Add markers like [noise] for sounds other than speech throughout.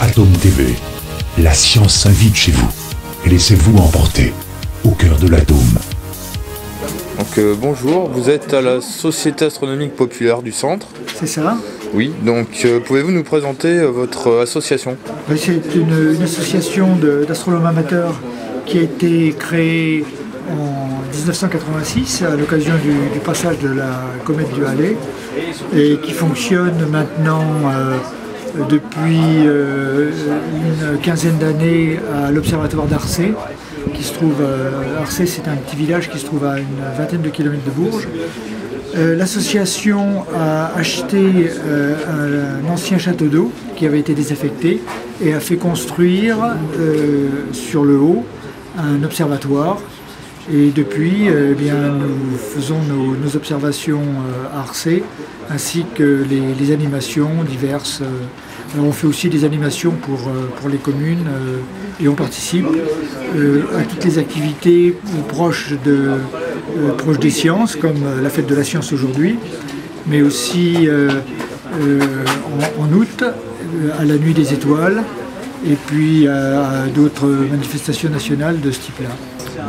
Atome TV. La science s'invite chez vous. Et laissez-vous emporter au cœur de l'atome. Donc euh, bonjour, vous êtes à la Société astronomique populaire du centre. C'est ça? Oui, donc euh, pouvez-vous nous présenter euh, votre association? Oui, C'est une, une association d'astronomes amateurs qui a été créée en 1986 à l'occasion du, du passage de la comète du Halley et qui fonctionne maintenant euh, depuis euh, une quinzaine d'années à l'observatoire d'Arcé qui se trouve euh, Arcé c'est un petit village qui se trouve à une vingtaine de kilomètres de Bourges Euh, L'association a acheté un, ancien château d'eau qui avait été désaffecté et a fait construire sur le haut un observatoire. Et depuis, euh, eh bien, nous faisons nos, observations euh, à Arcé ainsi que les, animations diverses. euh. On fait aussi des animations pour, pour les communes et on participe à toutes les activités proches, de, proches des sciences, comme la fête de la science aujourd'hui, mais aussi en, août, à la nuit des étoiles, et puis à d'autres manifestations nationales de ce type-là.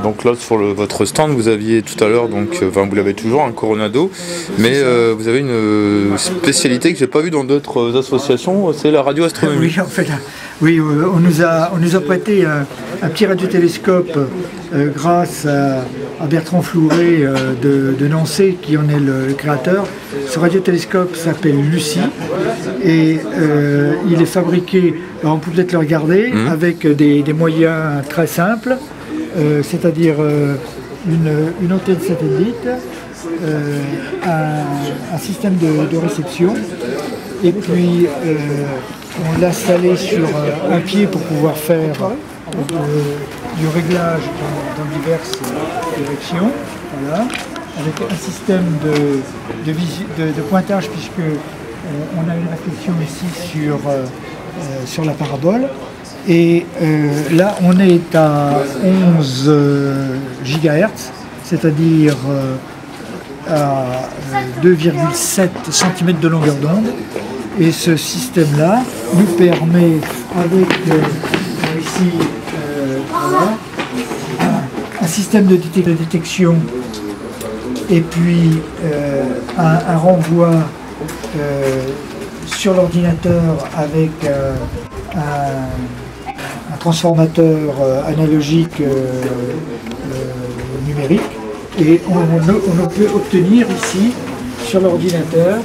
Donc là sur le- votre stand vous aviez tout à l'heure, donc euh, enfin vous l'avez toujours, un Coronado, mais euh, vous avez une euh, spécialité que j'ai pas vue dans d'autres associations, c'est la radioastronomie. [laughs] Oui, en fait, oui, on nous a, on nous a prêté un, un petit radiotélescope euh, grâce à, à Bertrand Flouret euh, de, de Nancy, qui en est le, le créateur. Ce radiotélescope s'appelle Lucie et il est fabriqué, alors on peut peut-être le regarder, avec des, des moyens très simples, c'est-à-dire euh, une, une antenne satellite, euh, un, système de, réception et puis euh, on l'a installé sur euh, un pied pour pouvoir faire euh, du réglage dans, diverses directions. Avec un système de, pointage puisque euh, on a une réflexion ici euh, euh, sur la parabole. Et euh, là on est à 11 euh, GHz, c'est-à-dire euh, à euh, 2,7 cm de longueur d'onde. Et ce système-là nous permet, avec ici un, système de, détec- de détection et puis un, renvoi sur l'ordinateur avec un, un transformateur euh, analogique euh, euh, numérique et on, peut obtenir ici sur l'ordinateur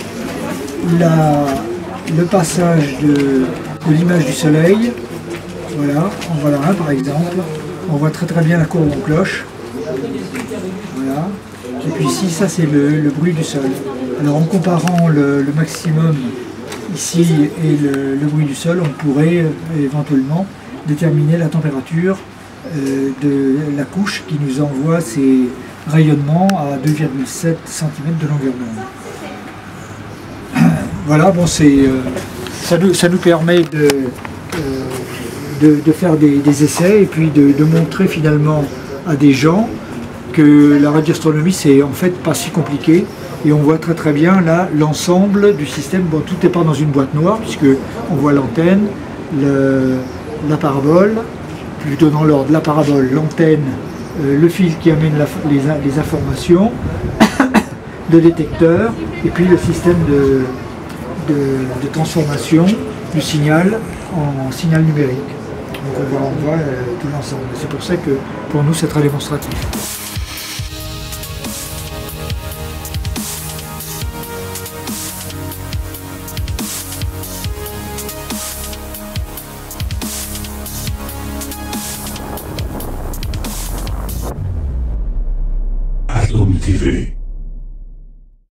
le passage de, l'image du soleil. Voilà, en voilà un par exemple. On voit très très bien la courbe en cloche. Voilà. Et puis ici, ça c'est le, bruit du sol. Alors en comparant le, maximum ici et le, bruit du sol, on pourrait éventuellement déterminer la température euh, de la couche qui nous envoie ces rayonnements à 2,7 cm de longueur d'onde. [coughs] Voilà, bon, c'est, euh, ça, nous, ça nous permet de, euh, de, faire des, des essais et puis de, de montrer finalement à des gens que la radioastronomie c'est en fait pas si compliqué et on voit très très bien là l'ensemble du système. Bon, tout n'est pas dans une boîte noire puisque on voit l'antenne, le- la parabole, plutôt dans l'ordre la parabole, l'antenne, euh, le fil qui amène les, in- les informations, [coughs] le détecteur et puis le système de, de- de transformation du signal en signal numérique. Donc on voit, on voit, euh, tout l'ensemble. C'est pour ça que pour nous c'est très démonstratif. TV.